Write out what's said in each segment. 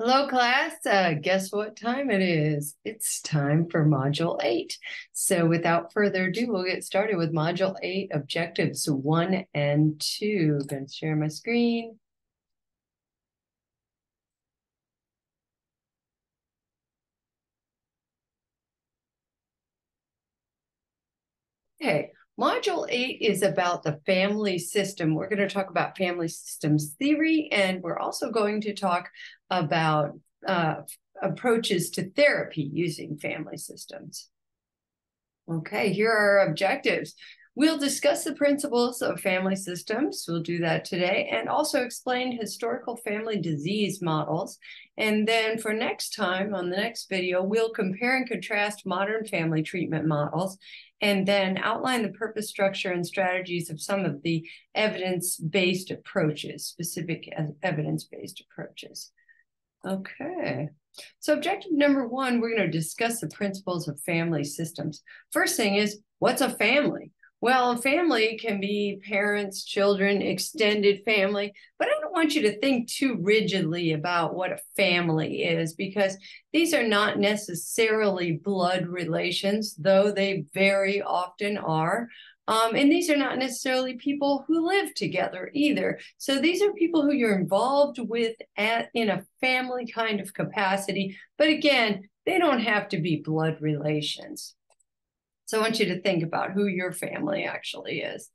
Hello, class. Uh, guess what time it is? It's time for Module 8. So without further ado, we'll get started with Module 8, Objectives 1 and 2. I'm Going to share my screen. Okay, Module 8 is about the family system. We're going to talk about family systems theory, and we're also going to talk about uh, approaches to therapy using family systems. Okay, here are our objectives. We'll discuss the principles of family systems. We'll do that today and also explain historical family disease models. And then for next time on the next video, we'll compare and contrast modern family treatment models and then outline the purpose, structure, and strategies of some of the evidence-based approaches, specific evidence-based approaches. Okay. So objective number one, we're going to discuss the principles of family systems. First thing is, what's a family? Well, family can be parents, children, extended family, but I don't want you to think too rigidly about what a family is because these are not necessarily blood relations, though they very often are. Um, and these are not necessarily people who live together either. So these are people who you're involved with at in a family kind of capacity. But again, they don't have to be blood relations. So I want you to think about who your family actually is.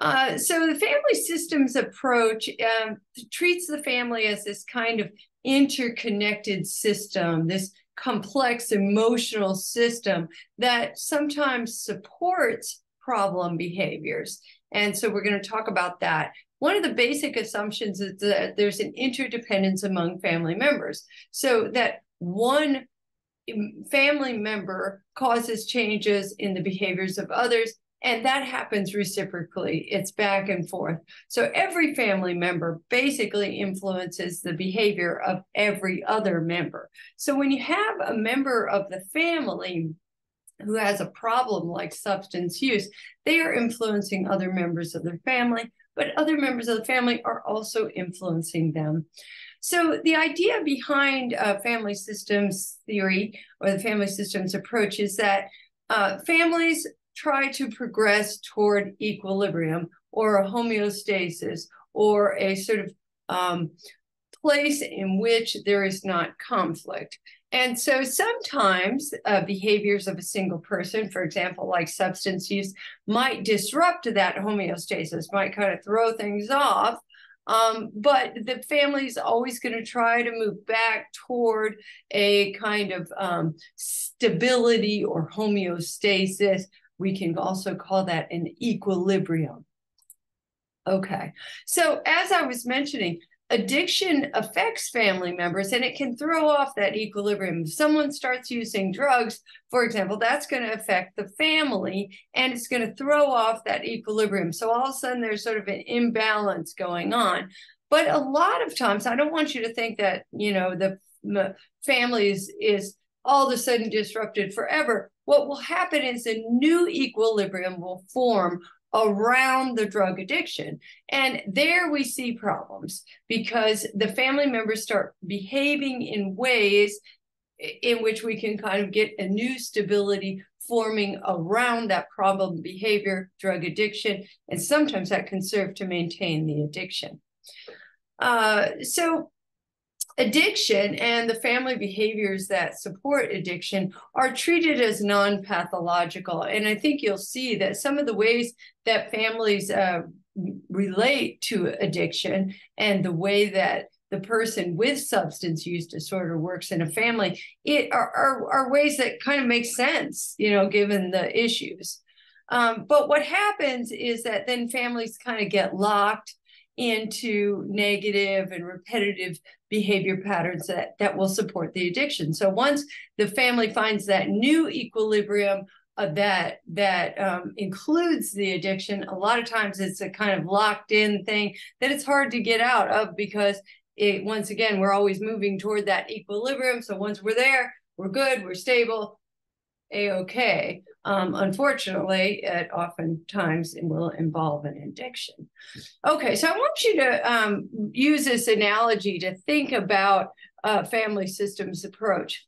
Uh, so the family systems approach um, treats the family as this kind of interconnected system, this complex emotional system that sometimes supports problem behaviors. And so we're going to talk about that. One of the basic assumptions is that there's an interdependence among family members. So that one family member causes changes in the behaviors of others and that happens reciprocally. It's back and forth. So every family member basically influences the behavior of every other member. So when you have a member of the family who has a problem like substance use they are influencing other members of their family but other members of the family are also influencing them so the idea behind uh, family systems theory or the family systems approach is that uh, families try to progress toward equilibrium or a homeostasis or a sort of um, place in which there is not conflict. And so sometimes uh, behaviors of a single person, for example, like substance use, might disrupt that homeostasis, might kind of throw things off. Um, but the family is always going to try to move back toward a kind of um, stability or homeostasis. We can also call that an equilibrium. Okay, so as I was mentioning, addiction affects family members and it can throw off that equilibrium. If someone starts using drugs, for example, that's going to affect the family and it's going to throw off that equilibrium. So all of a sudden there's sort of an imbalance going on. But a lot of times, I don't want you to think that, you know, the family is, is all of a sudden disrupted forever. What will happen is a new equilibrium will form around the drug addiction. And there we see problems because the family members start behaving in ways in which we can kind of get a new stability forming around that problem behavior, drug addiction, and sometimes that can serve to maintain the addiction. Uh, so addiction and the family behaviors that support addiction are treated as non-pathological. And i think you'll see that some of the ways that families uh, relate to addiction and the way that the person with substance use disorder works in a family it are, are, are ways that kind of make sense you know given the issues. Um, but what happens is that then families kind of get locked into negative and repetitive behavior patterns that, that will support the addiction. So once the family finds that new equilibrium uh, that that um, includes the addiction, a lot of times it's a kind of locked in thing that it's hard to get out of because it once again we're always moving toward that equilibrium. So once we're there, we're good, we're stable, a okay. Um, unfortunately, it oftentimes will involve an addiction. Okay, so I want you to um, use this analogy to think about uh, family systems approach.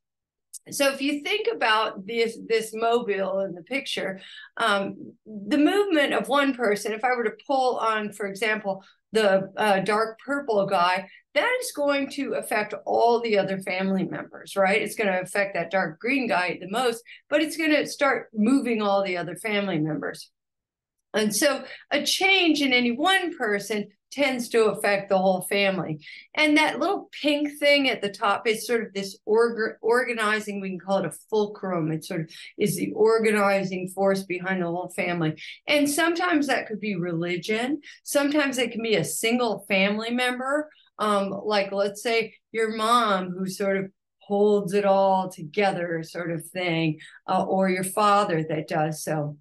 So if you think about this this mobile in the picture, um, the movement of one person, if I were to pull on, for example, the uh, dark purple guy, that is going to affect all the other family members, right? It's going to affect that dark green guy the most, but it's going to start moving all the other family members. And so a change in any one person tends to affect the whole family. And that little pink thing at the top is sort of this org- organizing, we can call it a fulcrum. It sort of is the organizing force behind the whole family. And sometimes that could be religion, sometimes it can be a single family member. Um, like let's say your mom who sort of holds it all together sort of thing uh, or your father that does so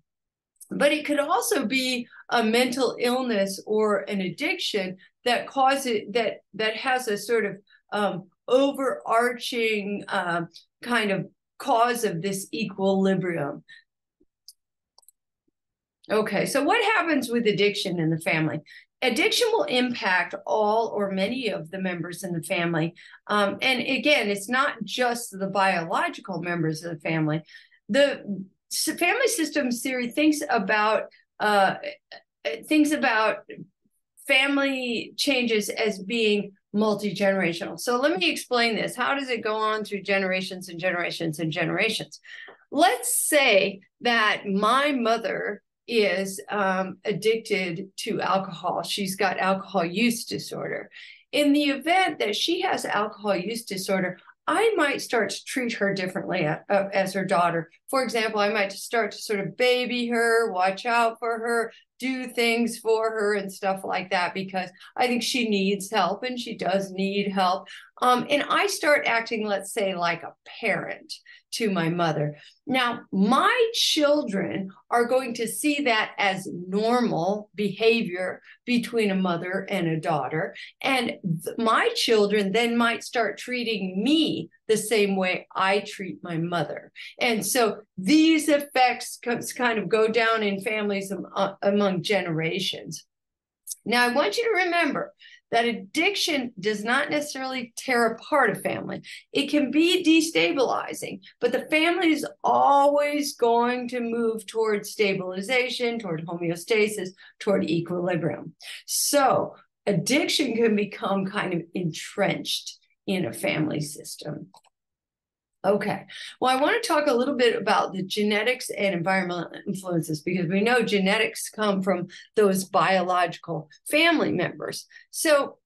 but it could also be a mental illness or an addiction that causes that that has a sort of um, overarching uh, kind of cause of this equilibrium. Okay, so what happens with addiction in the family? Addiction will impact all or many of the members in the family. Um, and again, it's not just the biological members of the family. The family systems theory thinks about uh, thinks about family changes as being multi-generational. So let me explain this. How does it go on through generations and generations and generations? Let's say that my mother is um, addicted to alcohol. She's got alcohol use disorder. In the event that she has alcohol use disorder, I might start to treat her differently uh, uh, as her daughter. For example, I might start to sort of baby her, watch out for her, do things for her and stuff like that because I think she needs help and she does need help. Um, and I start acting, let's say, like a parent to my mother. Now, my children are going to see that as normal behavior between a mother and a daughter. And th- my children then might start treating me the same way I treat my mother. And so these effects kind of go down in families uh, among generations. Now, I want you to remember that addiction does not necessarily tear apart a family. It can be destabilizing, but the family is always going to move toward stabilization, toward homeostasis, toward equilibrium. So addiction can become kind of entrenched in a family system. Okay. Well, I want to talk a little bit about the genetics and environmental influences because we know genetics come from those biological family members. So,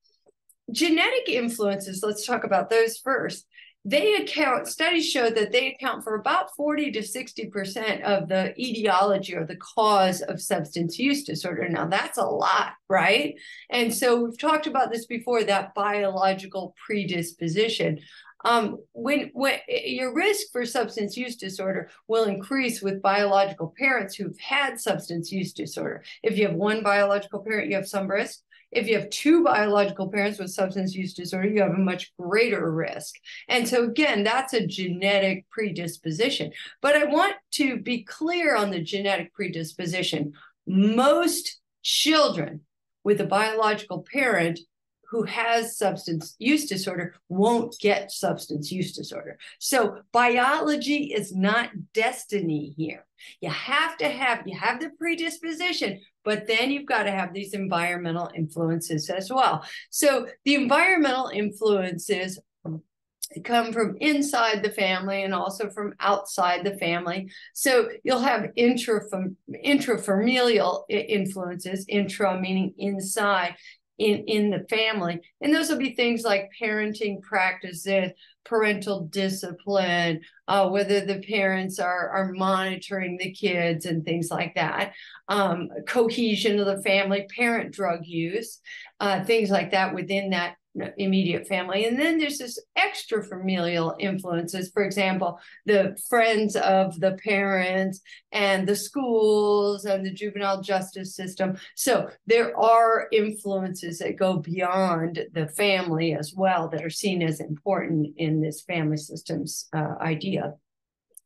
genetic influences, let's talk about those first. They account, studies show that they account for about 40 to 60% of the etiology or the cause of substance use disorder. Now, that's a lot, right? And so we've talked about this before that biological predisposition um, when, when your risk for substance use disorder will increase with biological parents who've had substance use disorder. If you have one biological parent, you have some risk. If you have two biological parents with substance use disorder, you have a much greater risk. And so, again, that's a genetic predisposition. But I want to be clear on the genetic predisposition. Most children with a biological parent who has substance use disorder won't get substance use disorder. So biology is not destiny here. You have to have you have the predisposition, but then you've got to have these environmental influences as well. So the environmental influences come from inside the family and also from outside the family. So you'll have intrafam- intrafamilial influences, intra meaning inside, in in the family. And those will be things like parenting practices parental discipline uh, whether the parents are are monitoring the kids and things like that um, cohesion of the family parent drug use uh, things like that within that immediate family. And then there's this extra familial influences, for example, the friends of the parents and the schools and the juvenile justice system. So there are influences that go beyond the family as well that are seen as important in this family systems uh, idea.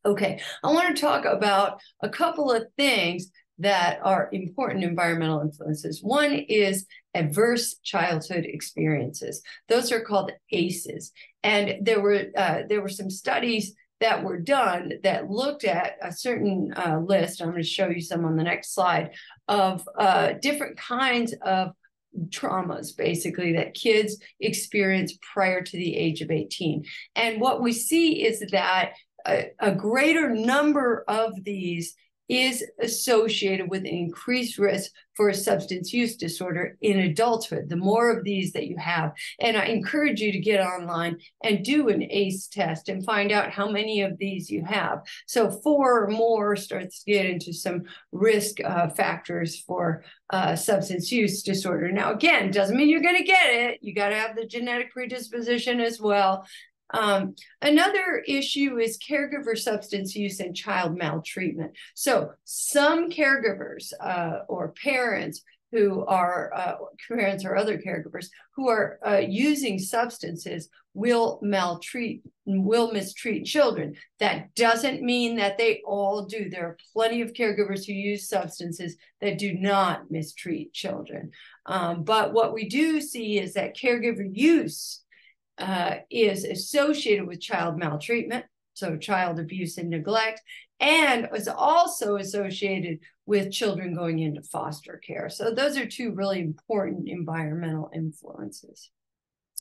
Okay, I want to talk about a couple of things that are important environmental influences. One is adverse childhood experiences. Those are called ACEs. And there were uh, there were some studies that were done that looked at a certain uh, list. I'm going to show you some on the next slide of uh, different kinds of traumas basically that kids experience prior to the age of 18 and what we see is that a, a greater number of these is associated with an increased risk for a substance use disorder in adulthood. The more of these that you have, and I encourage you to get online and do an ACE test and find out how many of these you have. So, four or more starts to get into some risk uh, factors for uh, substance use disorder. Now, again, doesn't mean you're going to get it. You got to have the genetic predisposition as well. Um, another issue is caregiver substance use and child maltreatment. So some caregivers uh, or parents who are uh, parents or other caregivers who are uh, using substances will maltreat will mistreat children. That doesn't mean that they all do. There are plenty of caregivers who use substances that do not mistreat children. Um, but what we do see is that caregiver use uh, is associated with child maltreatment, so child abuse and neglect, and is also associated with children going into foster care. So those are two really important environmental influences.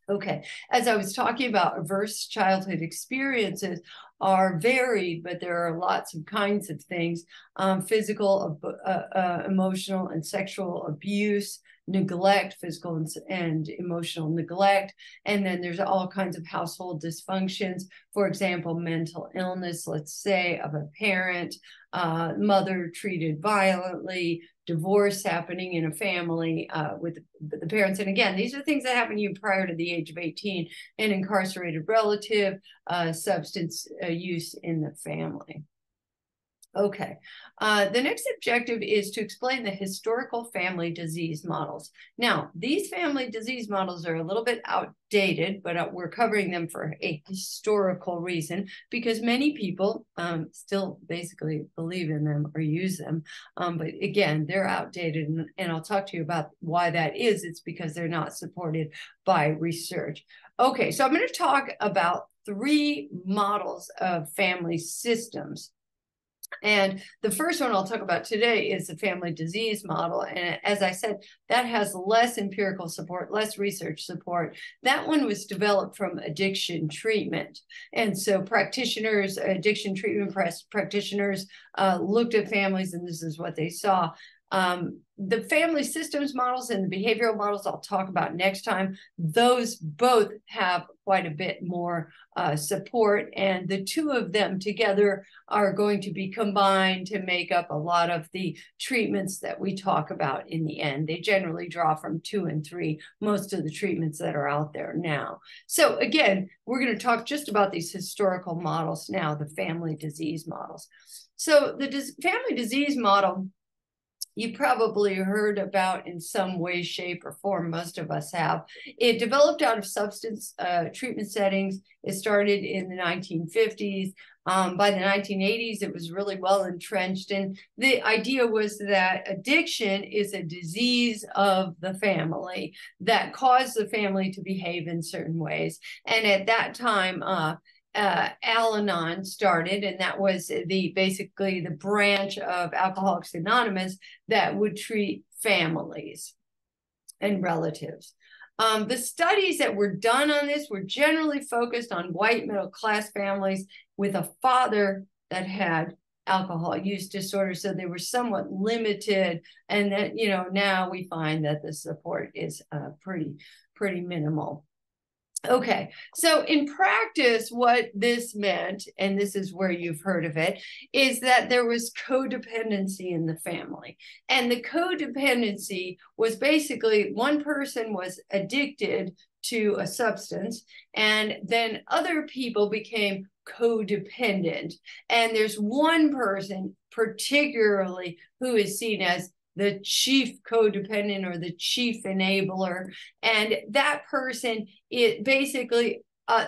Okay, as I was talking about, adverse childhood experiences are varied, but there are lots of kinds of things um, physical, uh, uh, emotional, and sexual abuse, neglect, physical and, and, emotional neglect. And then there's all kinds of household dysfunctions. For example, mental illness, let's say, of a parent, uh, mother treated violently, divorce happening in a family uh, with the parents. And again, these are things that happen to you prior to the age of 18, an incarcerated relative, uh, substance uh, use in the family. Okay. Uh, the next objective is to explain the historical family disease models. Now, these family disease models are a little bit outdated, but uh, we're covering them for a historical reason because many people um, still basically believe in them or use them. Um, but again, they're outdated, and, and I'll talk to you about why that is. It's because they're not supported by research. Okay, so I'm going to talk about three models of family systems and the first one I'll talk about today is the family disease model. And as I said, that has less empirical support, less research support. That one was developed from addiction treatment. And so practitioners, addiction treatment practitioners uh, looked at families, and this is what they saw. Um, the family systems models and the behavioral models I'll talk about next time, those both have quite a bit more uh, support. And the two of them together are going to be combined to make up a lot of the treatments that we talk about in the end. They generally draw from two and three, most of the treatments that are out there now. So, again, we're going to talk just about these historical models now, the family disease models. So, the dis- family disease model you probably heard about in some way, shape, or form. Most of us have. It developed out of substance uh, treatment settings. It started in the 1950s. Um, by the 1980s, it was really well entrenched. And the idea was that addiction is a disease of the family that caused the family to behave in certain ways. And at that time, uh, uh, Al-Anon started, and that was the basically the branch of Alcoholics Anonymous that would treat families and relatives. Um, the studies that were done on this were generally focused on white middle class families with a father that had alcohol use disorder, so they were somewhat limited. And that you know now we find that the support is uh, pretty pretty minimal. Okay, so in practice, what this meant, and this is where you've heard of it, is that there was codependency in the family. And the codependency was basically one person was addicted to a substance, and then other people became codependent. And there's one person particularly who is seen as the chief codependent or the chief enabler. And that person, it basically uh,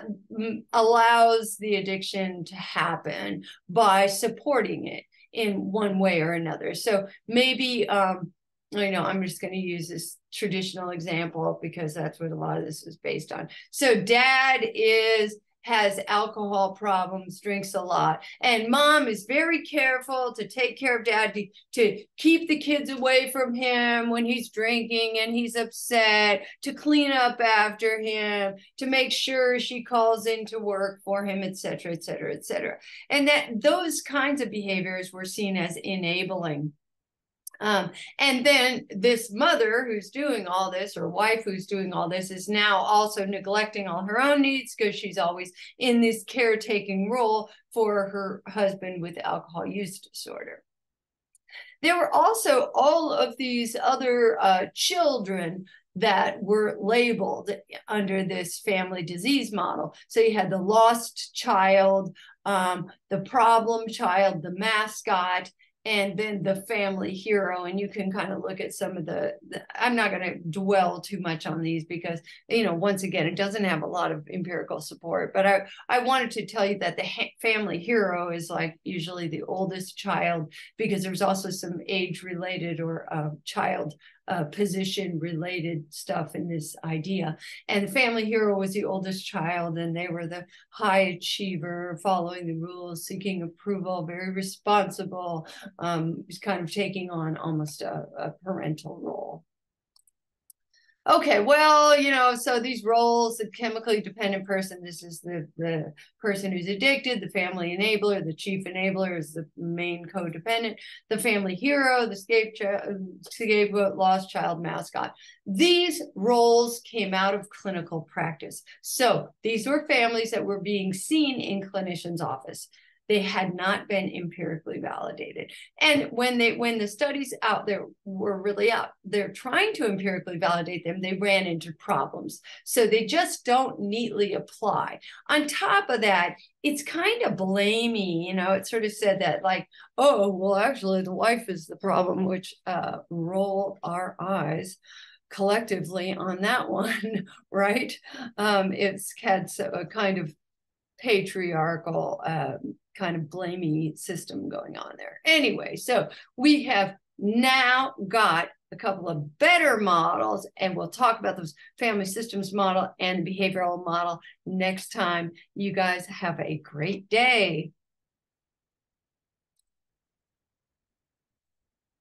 allows the addiction to happen by supporting it. in one way or another. So maybe um, I know I'm just going to use this traditional example because that's what a lot of this is based on. So dad is has alcohol problems, drinks a lot. And mom is very careful to take care of dad, to, to keep the kids away from him when he's drinking and he's upset, to clean up after him, to make sure she calls into work for him, et cetera, et cetera, et cetera. And that those kinds of behaviors were seen as enabling um, and then this mother who's doing all this, or wife who's doing all this, is now also neglecting all her own needs because she's always in this caretaking role for her husband with alcohol use disorder. There were also all of these other uh, children that were labeled under this family disease model. So you had the lost child, um, the problem child, the mascot, and then the family hero and you can kind of look at some of the, the i'm not going to dwell too much on these because you know once again it doesn't have a lot of empirical support but i i wanted to tell you that the ha- family hero is like usually the oldest child because there's also some age related or uh, child uh, position related stuff in this idea. And the family hero was the oldest child, and they were the high achiever, following the rules, seeking approval, very responsible, um, kind of taking on almost a, a parental role. Okay, well, you know, so these roles, the chemically dependent person, this is the, the person who's addicted, the family enabler, the chief enabler is the main codependent, the family hero, the scapegoat, lost child mascot. These roles came out of clinical practice. So these were families that were being seen in clinicians' office they had not been empirically validated. And when they when the studies out there were really out they're trying to empirically validate them they ran into problems. So they just don't neatly apply. On top of that it's kind of blamey you know it sort of said that like oh well actually the wife is the problem which uh roll our eyes collectively on that one, right? Um, it's had a kind of patriarchal um, kind of blamey system going on there. Anyway, so we have now got a couple of better models, and we'll talk about those family systems model and behavioral model next time. You guys have a great day.